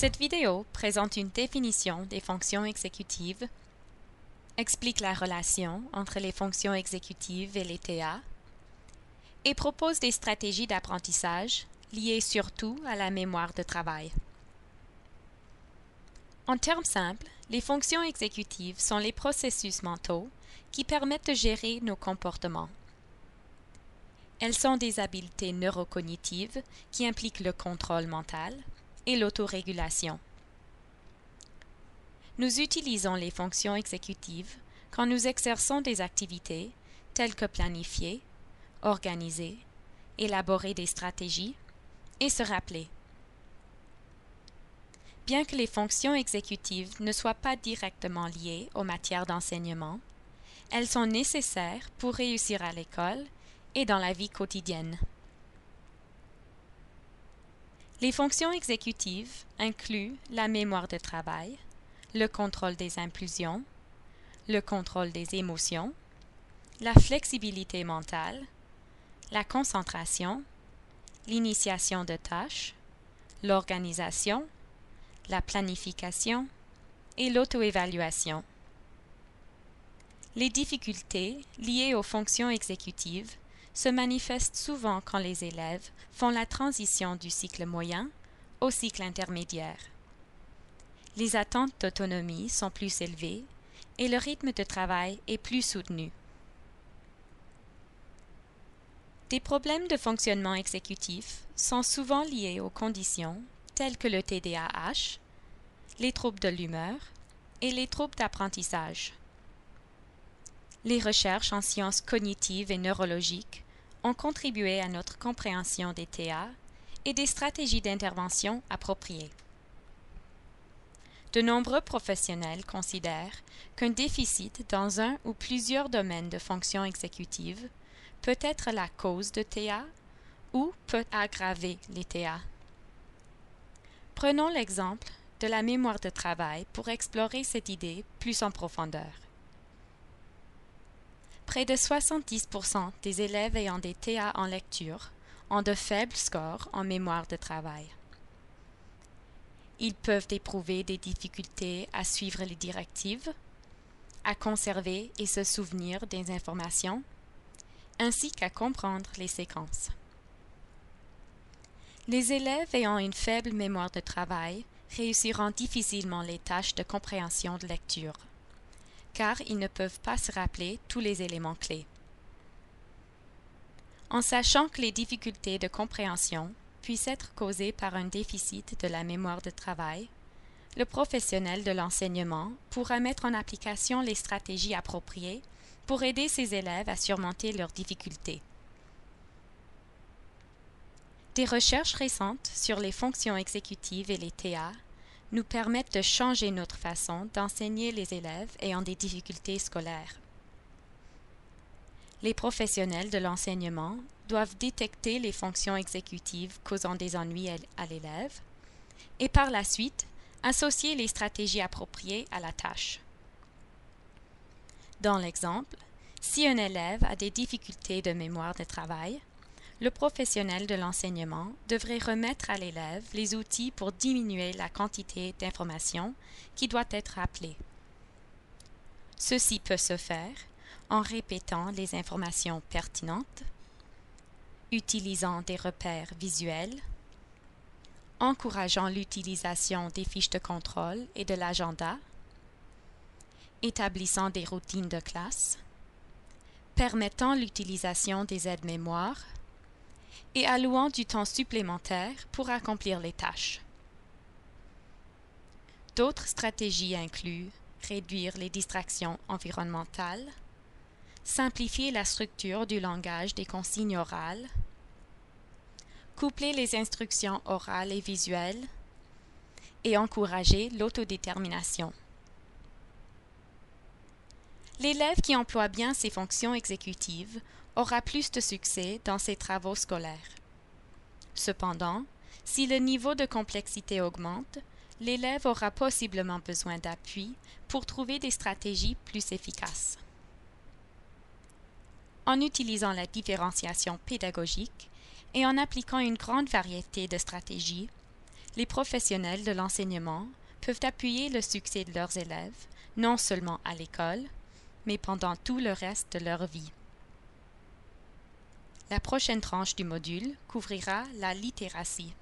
Cette vidéo présente une définition des fonctions exécutives, explique la relation entre les fonctions exécutives et les TA, et propose des stratégies d'apprentissage liées surtout à la mémoire de travail. En termes simples, les fonctions exécutives sont les processus mentaux qui permettent de gérer nos comportements. Elles sont des habiletés neurocognitives qui impliquent le contrôle mental et l'autorégulation. Nous utilisons les fonctions exécutives quand nous exerçons des activités telles que planifier, organiser, élaborer des stratégies et se rappeler. Bien que les fonctions exécutives ne soient pas directement liées aux matières d'enseignement, elles sont nécessaires pour réussir à l'école et dans la vie quotidienne. Les fonctions exécutives incluent la mémoire de travail, le contrôle des impulsions, le contrôle des émotions, la flexibilité mentale, la concentration, l'initiation de tâches, l'organisation, la planification et l'auto-évaluation. Les difficultés liées aux fonctions exécutives se manifestent souvent quand les élèves font la transition du cycle moyen au cycle intermédiaire. Les attentes d'autonomie sont plus élevées et le rythme de travail est plus soutenu. Des problèmes de fonctionnement exécutif sont souvent liés aux conditions telles que le TDAH, les troubles de l'humeur et les troubles d'apprentissage. Les recherches en sciences cognitives et neurologiques ont contribué à notre compréhension des TA et des stratégies d'intervention appropriées. De nombreux professionnels considèrent qu'un déficit dans un ou plusieurs domaines de fonction exécutive peut être la cause de TA ou peut aggraver les TA. Prenons l'exemple de la mémoire de travail pour explorer cette idée plus en profondeur. Près de 70% des élèves ayant des TA en lecture ont de faibles scores en mémoire de travail. Ils peuvent éprouver des difficultés à suivre les directives, à conserver et se souvenir des informations, ainsi qu'à comprendre les séquences. Les élèves ayant une faible mémoire de travail réussiront difficilement les tâches de compréhension de lecture car ils ne peuvent pas se rappeler tous les éléments clés. En sachant que les difficultés de compréhension puissent être causées par un déficit de la mémoire de travail, le professionnel de l'enseignement pourra mettre en application les stratégies appropriées pour aider ses élèves à surmonter leurs difficultés. Des recherches récentes sur les fonctions exécutives et les TA nous permettent de changer notre façon d'enseigner les élèves ayant des difficultés scolaires. Les professionnels de l'enseignement doivent détecter les fonctions exécutives causant des ennuis à l'élève et par la suite associer les stratégies appropriées à la tâche. Dans l'exemple, si un élève a des difficultés de mémoire de travail, le professionnel de l'enseignement devrait remettre à l'élève les outils pour diminuer la quantité d'informations qui doit être rappelée. Ceci peut se faire en répétant les informations pertinentes, utilisant des repères visuels, encourageant l'utilisation des fiches de contrôle et de l'agenda, établissant des routines de classe, permettant l'utilisation des aides-mémoires, et allouant du temps supplémentaire pour accomplir les tâches. D'autres stratégies incluent réduire les distractions environnementales, simplifier la structure du langage des consignes orales, coupler les instructions orales et visuelles et encourager l'autodétermination. L'élève qui emploie bien ses fonctions exécutives aura plus de succès dans ses travaux scolaires. Cependant, si le niveau de complexité augmente, l'élève aura possiblement besoin d'appui pour trouver des stratégies plus efficaces. En utilisant la différenciation pédagogique et en appliquant une grande variété de stratégies, Les professionnels de l'enseignement peuvent appuyer le succès de leurs élèves, non seulement à l'école, mais pendant tout le reste de leur vie. La prochaine tranche du module couvrira la littératie.